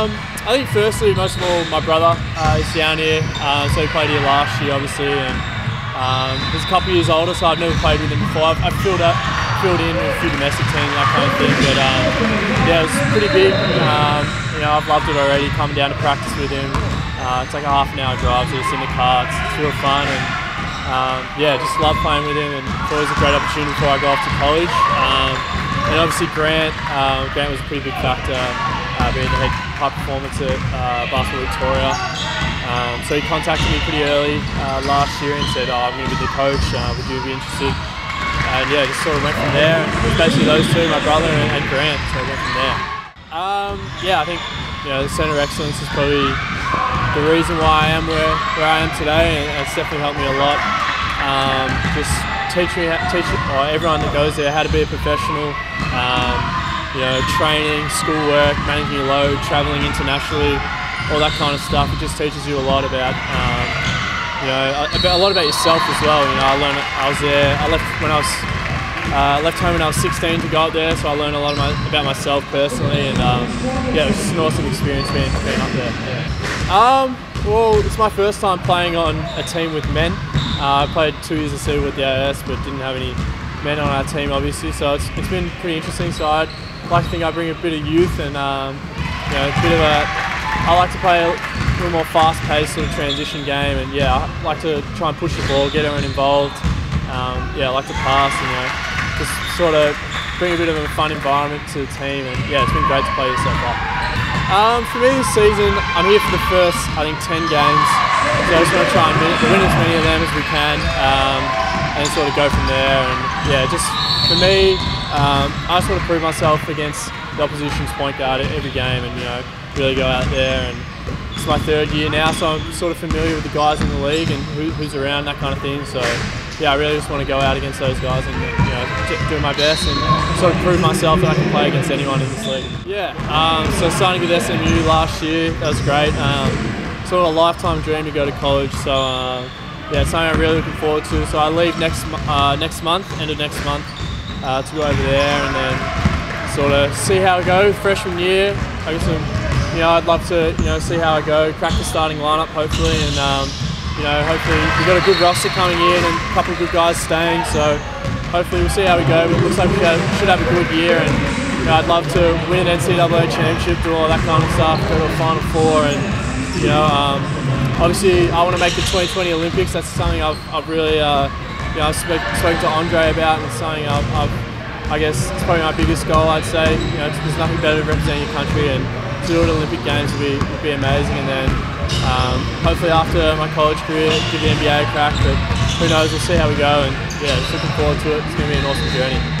Um, I think firstly, most of all, my brother uh, is down here, uh, so he played here last year, obviously, and um, he's a couple years older, so I've never played with him before. I've, I've filled up, filled in with a few domestic teams, that kind of thing, but um, yeah, it was pretty big. Um, you know, I've loved it already. Coming down to practice with him, uh, it's like a half an hour drive, so in the car. It's, it's real fun, and um, yeah, just love playing with him, and it's always a great opportunity before I go off to college. Um, and obviously Grant, uh, Grant was a pretty big factor, uh, being the head high performance at uh, Basketball Victoria. Um, so he contacted me pretty early uh, last year and said, oh, I'm going to be the coach, uh, would you be interested? And yeah, just sort of went from there. Basically those two, my brother and, and Grant, so I went from there. Um, yeah, I think you know, the Centre of Excellence is probably the reason why I am where, where I am today, and it's definitely helped me a lot. Um, just teach me, teach or everyone that goes there how to be a professional. You know, training, schoolwork, managing your load, traveling internationally, all that kind of stuff. It just teaches you a lot about, um, you know, about, a lot about yourself as well. You know, I learned, I was there, I left when I was, uh, left home when I was 16 to go up there, so I learned a lot my, about myself personally, and um, yeah, it was just an awesome experience being, being up there. Yeah. Um, well, it's my first time playing on a team with men. Uh, I played two years of SEABL with the AIS, but didn't have any men on our team, obviously, so it's, it's been pretty interesting. So I'd like to think I bring a bit of youth and um, you know, a bit of a. I like to play a little more fast-paced sort of transition game, and yeah, I like to try and push the ball, get everyone involved. Um, yeah, I like to pass, and you know, just sort of bring a bit of a fun environment to the team, and yeah, it's been great to play this so far. Um, for me this season, I'm here for the first, I think, 10 games. So I'm just want to try and win as many of them as we can, um, and sort of go from there. And yeah, just for me, um, I just want to prove myself against the opposition's point guard every game, and you know, really go out there. And it's my third year now, so I'm sort of familiar with the guys in the league and who, who's around, that kind of thing. So yeah, I really just want to go out against those guys and you know do my best and sort of prove myself that I can play against anyone in this league. Yeah, um, so starting with SMU last year, that was great. Um, sort of a lifetime dream to go to college. So uh, yeah, it's something I'm really looking forward to. So I leave next uh, next month, end of next month, uh, to go over there and then sort of see how I go. Freshman year, I guess I'm, you know I'd love to you know see how I go, crack the starting lineup hopefully, and um, you know hopefully we've got a good roster coming in and a couple of good guys staying. So hopefully we'll see how we go. But it looks like we should have a good year and. You know, I'd love to win an NCAA championship, do all that kind of stuff, go to a Final Four, and you know, um, obviously I want to make the 2020 Olympics. That's something I've, I've really, uh, you know, spoke, spoken to Andre about, and something I've, I've, I guess it's probably my biggest goal. I'd say, you know, there's nothing better than representing your country, and to do it at Olympic Games would be, would be amazing. And then um, hopefully after my college career, give the NBA a crack. But who knows? We'll see how we go. And yeah, just looking forward to it. It's going to be an awesome journey.